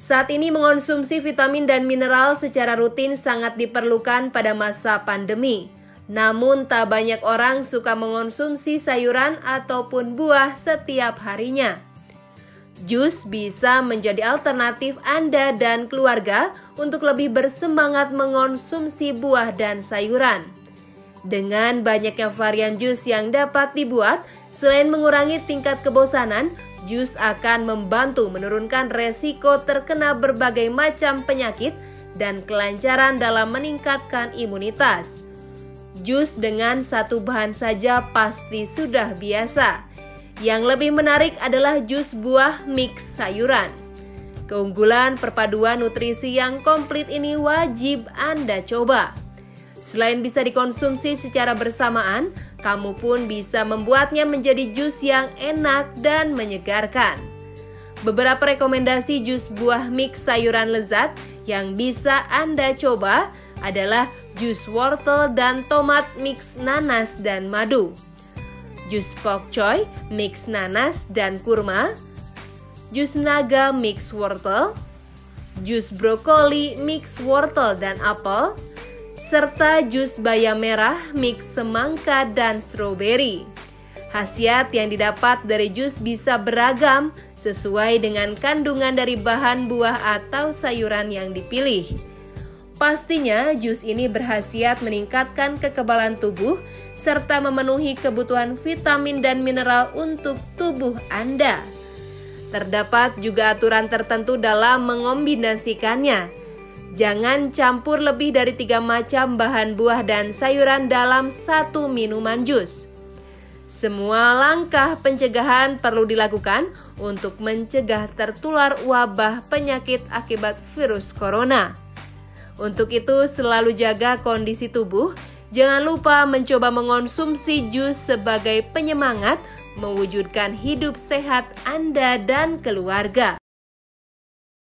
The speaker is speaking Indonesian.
Saat ini mengonsumsi vitamin dan mineral secara rutin sangat diperlukan pada masa pandemi. Namun tak banyak orang suka mengonsumsi sayuran ataupun buah setiap harinya. Jus bisa menjadi alternatif Anda dan keluarga untuk lebih bersemangat mengonsumsi buah dan sayuran. Dengan banyaknya varian jus yang dapat dibuat, selain mengurangi tingkat kebosanan, jus akan membantu menurunkan resiko terkena berbagai macam penyakit dan kelancaran dalam meningkatkan imunitas. Jus dengan satu bahan saja pasti sudah biasa. Yang lebih menarik adalah jus buah mix sayuran. Keunggulan perpaduan nutrisi yang komplit ini wajib Anda coba. Selain bisa dikonsumsi secara bersamaan, kamu pun bisa membuatnya menjadi jus yang enak dan menyegarkan. Beberapa rekomendasi jus buah mix sayuran lezat yang bisa Anda coba adalah jus wortel dan tomat mix nanas dan madu. Jus pok choy mix nanas dan kurma. Jus naga mix wortel. Jus brokoli mix wortel dan apel serta jus bayam merah mix semangka dan stroberi. Khasiat yang didapat dari jus bisa beragam sesuai dengan kandungan dari bahan buah atau sayuran yang dipilih. Pastinya jus ini berhasiat meningkatkan kekebalan tubuh serta memenuhi kebutuhan vitamin dan mineral untuk tubuh Anda. Terdapat juga aturan tertentu dalam mengombinasikannya. Jangan campur lebih dari tiga macam bahan buah dan sayuran dalam satu minuman jus. Semua langkah pencegahan perlu dilakukan untuk mencegah tertular wabah penyakit akibat virus corona. Untuk itu, selalu jaga kondisi tubuh. Jangan lupa mencoba mengonsumsi jus sebagai penyemangat mewujudkan hidup sehat Anda dan keluarga.